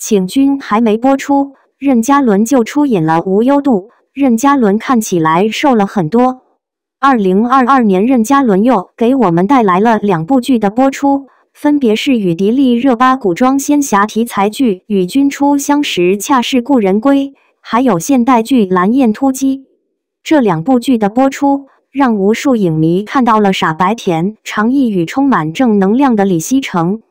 请君》还没播出，任嘉伦就出演了《无忧渡》。任嘉伦看起来瘦了很多。二零二二年，任嘉伦又给我们带来了两部剧的播出，分别是与迪丽热巴古装仙侠题材剧《与君初相识，恰是故人归》，还有现代剧《蓝焰突击》。这两部剧的播出，让无数影迷看到了傻白甜、长意与充满正能量的李熙成，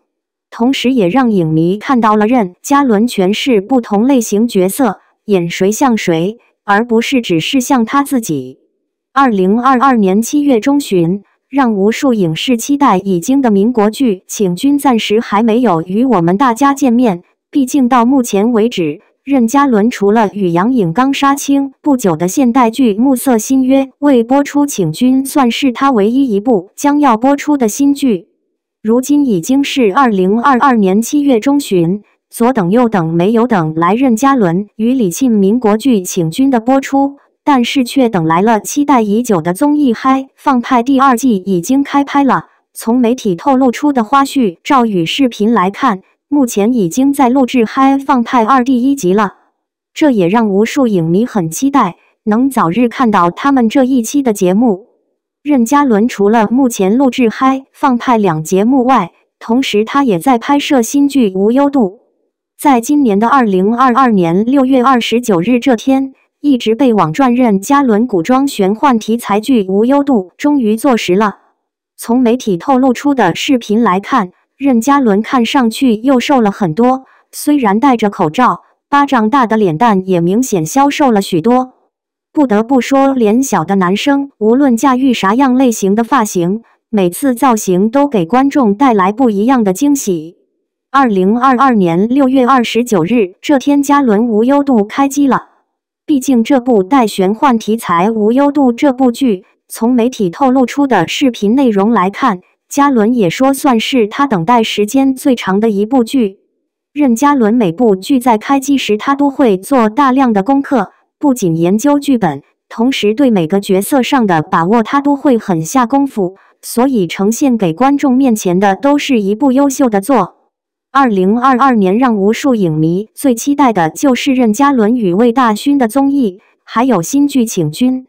同时也让影迷看到了任嘉伦诠释不同类型角色，演谁像谁。而不是只是像他自己。二零二二年七月中旬，让无数影视期待已经的民国剧《请君》暂时还没有与我们大家见面。毕竟到目前为止，任嘉伦除了与杨颖刚杀青不久的现代剧《暮色新约》未播出，《请君》算是他唯一一部将要播出的新剧。如今已经是二零二二年七月中旬。左等右等没有等来任嘉伦与李沁民国剧《请君》的播出，但是却等来了期待已久的综艺《嗨放派》第二季已经开拍了。从媒体透露出的花絮照与视频来看，目前已经在录制《嗨放派二》第一集了。这也让无数影迷很期待能早日看到他们这一期的节目。任嘉伦除了目前录制《嗨放派》两节目外，同时他也在拍摄新剧《无忧渡》。在今年的二零二二年六月二十九日这天，一直被网传任嘉伦古装玄幻题材剧《无忧渡》终于坐实了。从媒体透露出的视频来看，任嘉伦看上去又瘦了很多，虽然戴着口罩，巴掌大的脸蛋也明显消瘦了许多。不得不说，脸小的男生无论驾驭啥样类型的发型，每次造型都给观众带来不一样的惊喜。二零二二年六月二十九日这天，嘉伦《无忧渡》开机了。毕竟这部带玄幻题材《无忧渡》这部剧，从媒体透露出的视频内容来看，嘉伦也说算是他等待时间最长的一部剧。任嘉伦每部剧在开机时，他都会做大量的功课，不仅研究剧本，同时对每个角色上的把握，他都会很下功夫。所以呈现给观众面前的，都是一部优秀的作。二零二二年让无数影迷最期待的就是任嘉伦与魏大勋的综艺，还有新剧《请君》。